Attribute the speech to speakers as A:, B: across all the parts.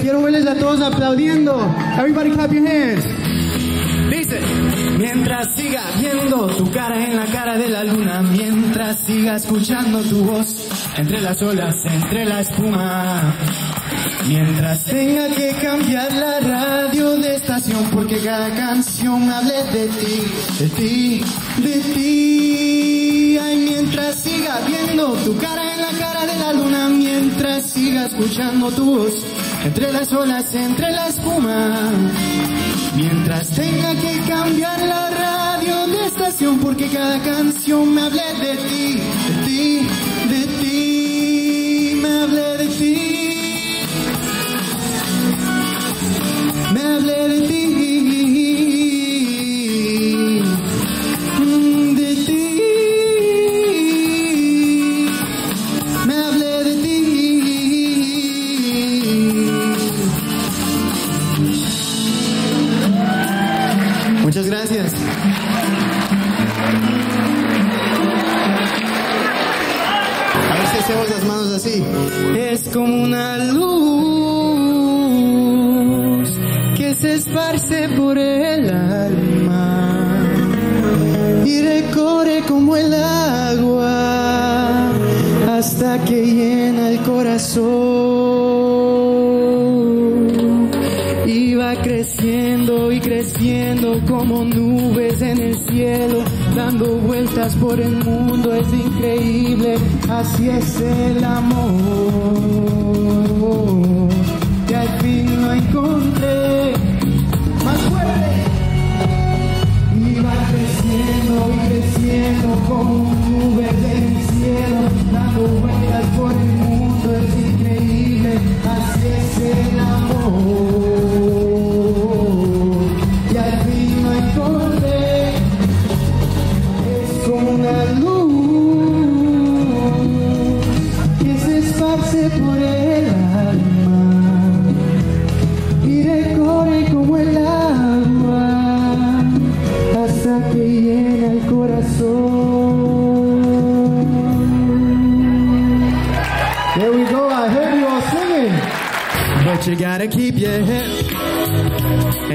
A: quiero verles a todos aplaudiendo. Everybody clap your hands.
B: Dice, mientras siga viendo tu cara en la cara de la luna, mientras siga escuchando tu voz entre las olas, entre la espuma, mientras tenga que cambiar la radio de estación porque cada canción hable de ti, de ti, de ti. Ay, mientras siga viendo tu cara en la cara de la luna, mientras siga escuchando tu voz entre las olas, entre la espuma. Mientras tenga que cambiar la radio de estación porque cada canción me hable de ti, de ti, Muchas gracias.
A: A ver si hacemos las manos así.
B: Es como una luz que se esparce por el alma y recorre como el agua hasta que llena el corazón y va creciendo y creciendo como nubes en el cielo, dando vueltas por el mundo, es increíble, así es el amor.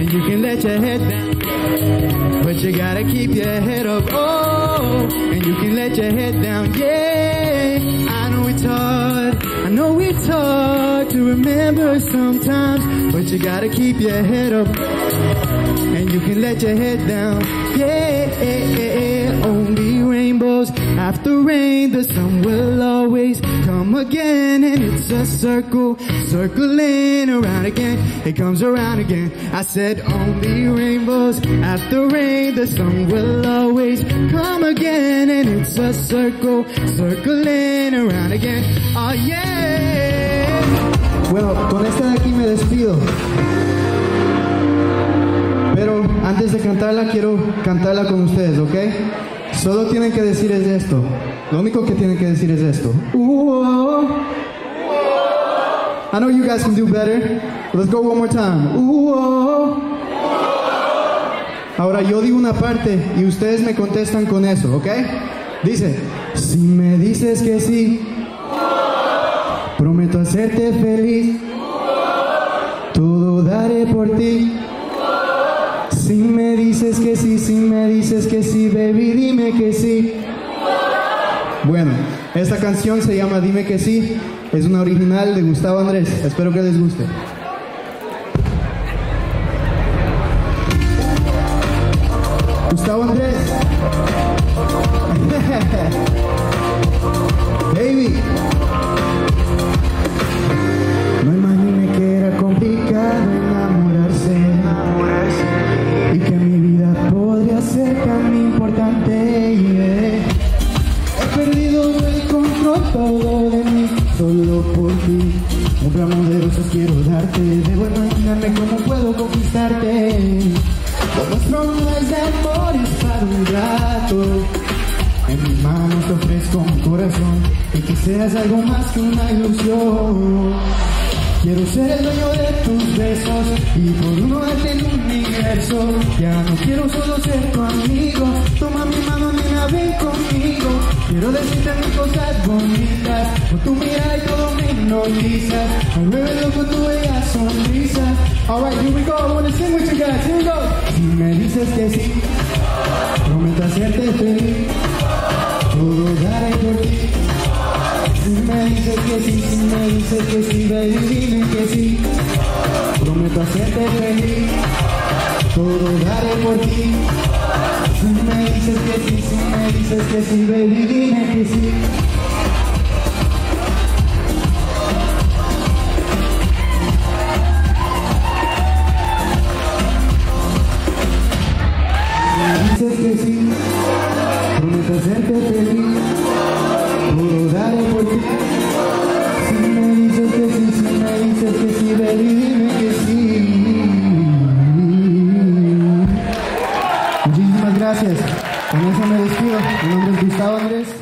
B: And you can let your head down. But you gotta keep your head up, oh, and you can let your head down, yeah. I know it's hard, I know it's hard to remember sometimes, but you gotta keep your head up, and you can let your head down, yeah. Only rainbows after rain, the sun will always come again, and it's a circle, circling around again. It comes around again. I said only rainbows after rain, the sun will always come again, and it's a circle, circling around again. Oh yeah.
A: Bueno, con esta de aquí me despido. Pero antes de cantarla, quiero cantarla con ustedes, ¿ok? Solo tienen que decir es esto. Lo único que tienen que decir es esto. Uh-oh. I know you guys can do better. Let's go one more time. Uh-oh. Ahora yo digo una parte y ustedes me contestan con eso, ¿ok? Dice, si me dices que sí, hacerte feliz. Todo daré por ti. Si me dices que sí, si me dices que sí, baby, dime que sí. Bueno, esta canción se llama Dime que sí. Es una original de Gustavo Andrés. Espero que les guste. Gustavo Andrés. Solo por ti. Un ramo de rosas quiero darte, debo imaginarme cómo puedo conquistarte. Lo nuestro no es de amores para un rato. En mis manos te ofrezco un corazón y que seas algo más que una ilusión. Quiero ser el dueño de tus besos y por uno darte el universo. Ya no quiero solo ser tu amigo. Toma mi mano, nena, ven conmigo. Quiero decirte mil cosas bonitas, con tu mirada y todo me hipnotizas. Me vuelve loco tu bella sonrisa. Alright, here we go, I wanna sing with you guys, here we go. Si me dices que sí, prometo hacerte feliz, todo daré por ti. Si me dices que sí, si me dices que sí, baby, dime que sí. Prometo hacerte feliz, todo daré por ti. Si me dices que sí, si me dices que sí, baby, dime que sí. Si me dices que sí, prometo hacerte feliz, todo daré por ti. Si me dices que sí, si me dices que sí, baby, Con eso me despido. Mi nombre es Gustavo Andrés.